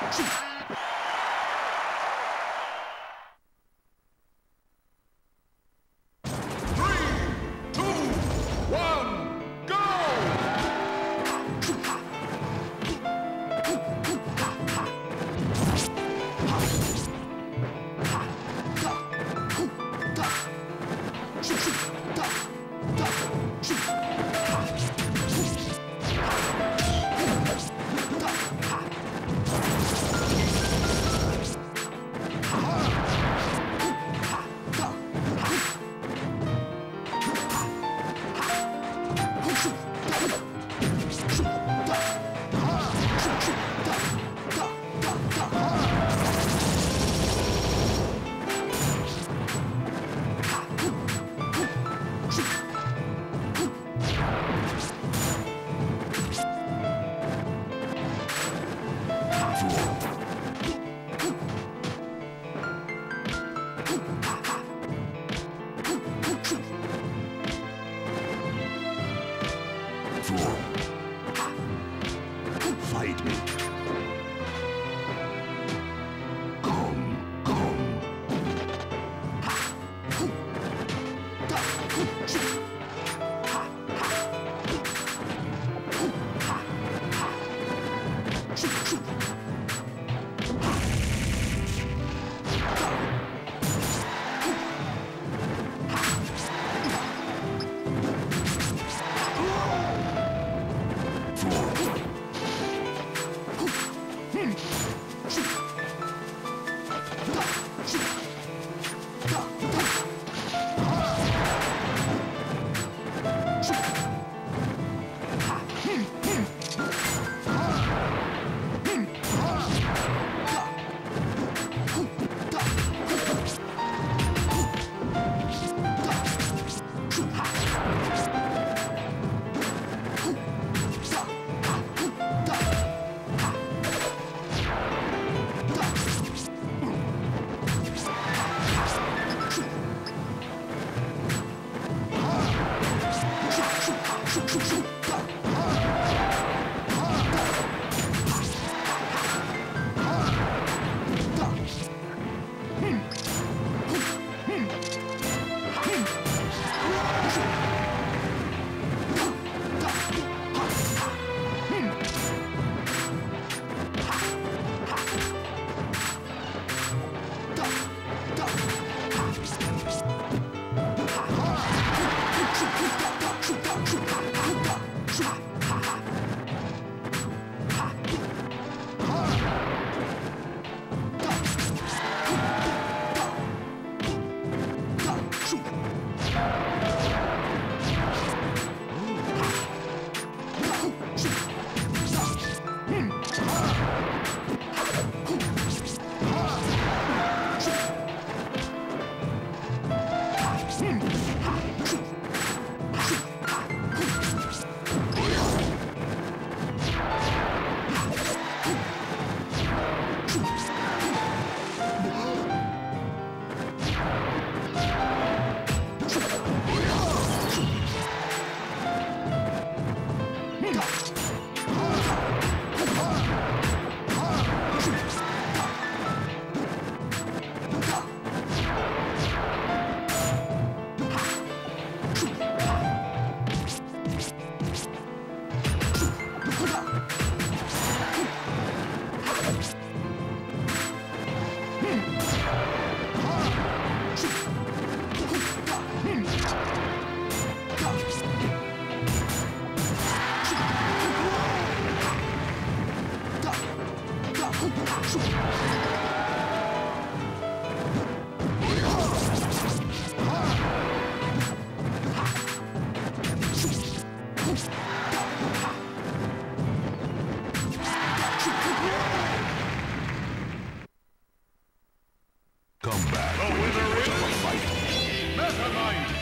Jeez. Fight me. Come, come. Come back. Oh, the winner is... Megamind!